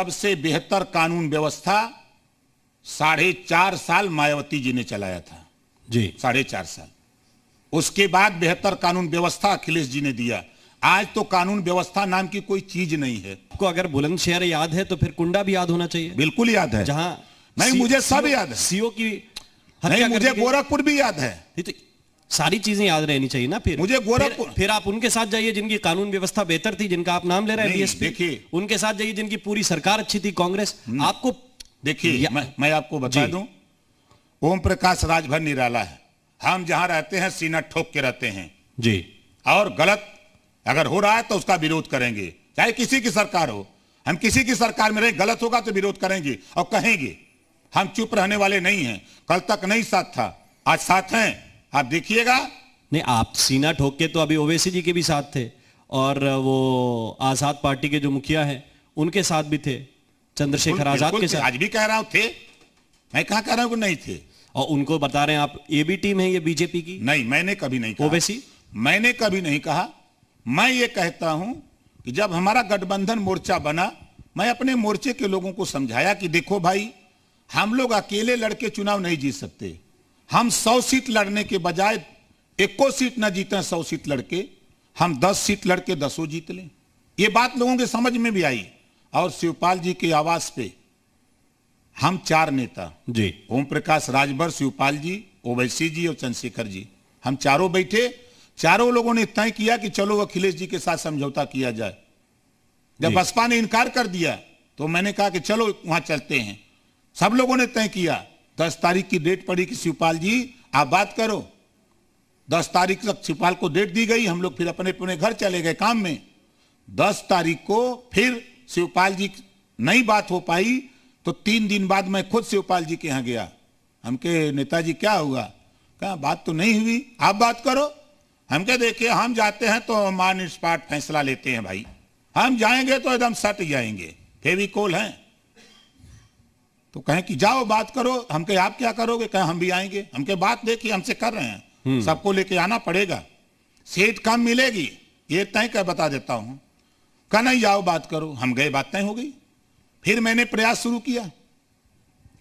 सबसे बेहतर कानून व्यवस्था साढ़े चार साल मायावती जी ने चलाया था। जी। साढ़े चार साल। उसके बाद बेहतर कानून व्यवस्था अखिलेश जी ने दिया। आज तो कानून व्यवस्था नाम की कोई चीज़ नहीं है। आपको अगर बुलंदशहर याद है तो फिर कुंडा भी याद होना चाहिए। बिल्कुल याद है। जहाँ नहीं, मुझे सब याद है। सीओ की नहीं मुझे गोरखपुर भी याद है। सारी चीज़ें याद रहनी चाहिए ना फिर। मुझे गोरखपुर- फिर, फिर आप उनके साथ जाइए जिनकी कानून व्यवस्था बेहतर थी जिनका आप नाम ले रहे हैं देखिए। उनके साथ जाइए जिनकी पूरी सरकार अच्छी थी कांग्रेस। आपको देखिए मैं, मैं आपको बता। दूँ ओम प्रकाश राजभर निराला है। हम जहाँ रहते हैं सीना ठोक के रहते हैं। जी। और गलत अगर हो रहा है तो उसका विरोध करेंगे। चाहे किसी की सरकार हो। हम किसी की सरकार में रहे गलत होगा तो विरोध करेंगे और कहेंगे। हम चुप रहने वाले नहीं हैं। कल तक नहीं साथ था आज साथ हैं। आप देखिएगा। नहीं आप सीना ठोक के तो अभी ओवैसी जी के भी साथ थे और वो आज़ाद पार्टी के जो मुखिया हैं उनके साथ भी थे चंद्रशेखर आज़ाद के साथ। आज भी कह रहा हूँ थे। मैं कहा कह रहा हूँ कि नहीं थे? और उनको बता रहे हैं आप ये भी टीम है ये बीजेपी की? नहीं मैंने कभी नहीं कहा। ओवैसी? मैंने कभी नहीं कहा। मैं ये कहता हूँ कि जब हमारा गठबंधन मोर्चा बना मैं अपने मोर्चे के लोगों को समझाया कि देखो भाई हम लोग अकेले लड़के चुनाव नहीं जीत सकते। हम सौ सीट लड़ने के बजाय एको सीट ना जीते सौ सीट लड़के हम दस सीट लड़के दसों जीत लें। ये बात लोगों के समझ में भी आई। और शिवपाल जी के आवास पे हम चार नेता जी। ओम प्रकाश राजभर शिवपाल जी ओवैसी जी और चंद्रशेखर जी। हम चारों बैठे। चारों लोगों ने तय किया कि चलो अखिलेश जी के साथ समझौता किया जाए। जब बसपा ने इनकार कर दिया तो मैंने कहा कि चलो वहाँ चलते हैं। सब लोगों ने तय किया। दस तारीख की डेट पड़ी कि शिवपाल जी, आप बात करो। दस तारीख तक शिवपाल को डेट दी गई, हम लोग फिर अपने अपने घर चले गए काम में। दस तारीख को फिर शिवपाल जी नहीं बात हो पाई तो तीन दिन बाद मैं खुद शिवपाल जी के यहाँ गया। हमके नेताजी, क्या हुआ? कहा, बात तो नहीं हुई, आप बात करो। हम हमके देखिए, हम जाते हैं तो मान स्पाट फैसला लेते हैं भाई। हम जाएँगे तो एकदम सट जाएँगे। फेविकोल हैं। तो कहें कि जाओ बात करो हमके आप क्या करोगे? कहें हम भी आएँगे। हमके बात देखिए हमसे कर रहे हैं। सबको लेके आना पड़ेगा। सीट कम मिलेगी ये तय कर बता देता हूँ। कहा नहीं जाओ बात करो। हम गए बात तय हो गई। फिर मैंने प्रयास शुरू किया।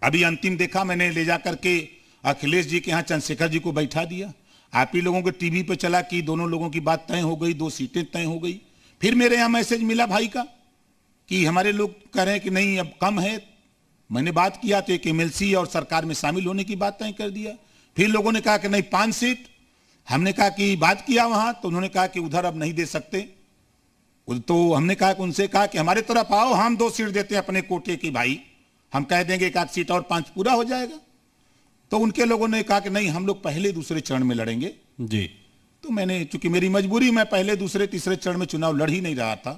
अभी अंतिम देखा मैंने ले जा करके अखिलेश जी के यहाँ चंद्रशेखर जी को बैठा दिया। आप ही लोगों के टीवी पे चला कि दोनों लोगों की बात तय हो गई दो सीटें तय हो गई। फिर मेरे यहाँ मैसेज मिला भाई का कि हमारे लोग कह रहे हैं कि नहीं अब कम है मैंने बात किया तो एक एमएलसी और सरकार में शामिल होने की बात तय कर दिया फिर लोगों ने कहा कि नहीं पाँच सीट। हमने कहा कि बात किया वहाँ तो उन्होंने कहा कि उधर अब नहीं दे सकते। तो हमने कहा कि उनसे कहा कि हमारे तरफ़ आओ हम दो सीट देते हैं अपने कोटे की भाई। हम कह देंगे एक आध सीट और पाँच पूरा हो जाएगा। तो उनके लोगों ने कहा कि नहीं हम लोग पहले दूसरे चरण में लड़ेंगे। जी। तो मैंने चूँकि मेरी मजबूरी मैं पहले दूसरे तीसरे चरण में चुनाव लड़ ही नहीं रहा था।